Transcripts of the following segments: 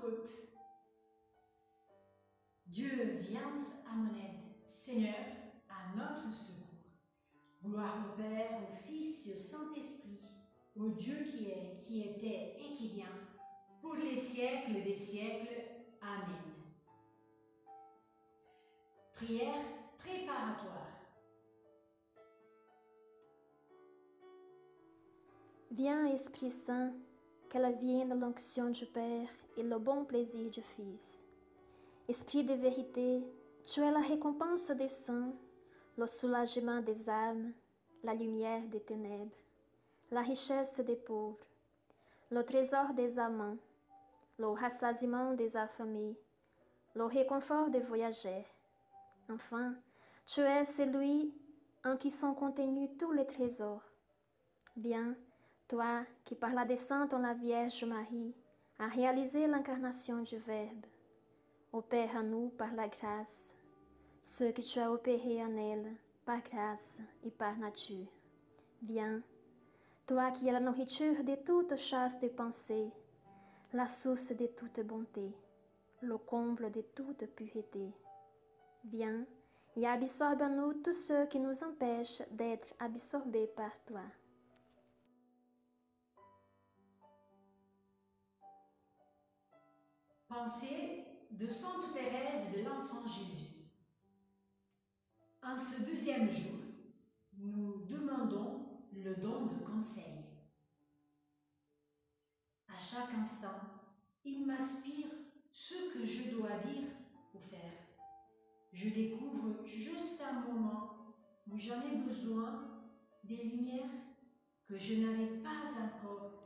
côte. Dieu, viens à mon aide. Seigneur, à notre secours. Gloire au Père, au Fils et au Saint-Esprit, au Dieu qui est, qui était et qui vient, pour les siècles des siècles. Amen. Prière préparatoire. Viens, Esprit Saint, qu'elle vienne l'onction du Père et le bon plaisir du Fils. Esprit de vérité, tu es la récompense des saints, le soulagement des âmes, la lumière des ténèbres, la richesse des pauvres, le trésor des amants, le rassasiement des affamés, le réconfort des voyageurs. Enfin, tu es celui en qui sont contenus tous les trésors. Viens, toi qui par la descente en la Vierge Marie a réalisé l'incarnation du Verbe, opère à nous par la grâce ce que tu as opéré en elle par grâce et par nature. Viens, toi qui es la nourriture de toute chaste pensée, la source de toute bonté, le comble de toute pureté. Viens et absorbe en nous tout ce qui nous empêche d'être absorbés par toi. Pensée de Sainte Thérèse de l'Enfant Jésus. En ce deuxième jour, nous demandons le don de conseil. À chaque instant, il m'aspire ce que je dois dire ou faire. Je découvre juste un moment où j'en ai besoin des lumières que je n'avais pas encore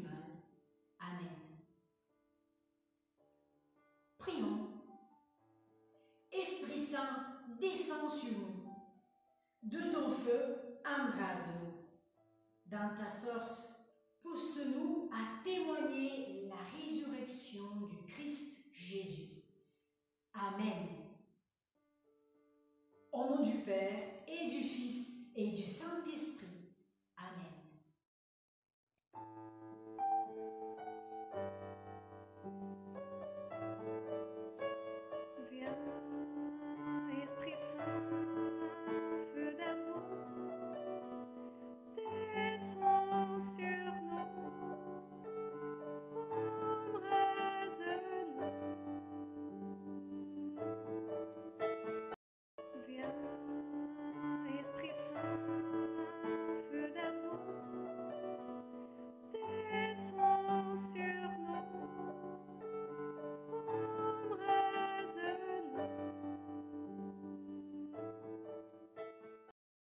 Descends sur nous. De ton feu, embrase-nous. Dans ta force, pousse-nous à témoigner la résurrection du Christ Jésus. Amen. Au nom du Père et du Fils.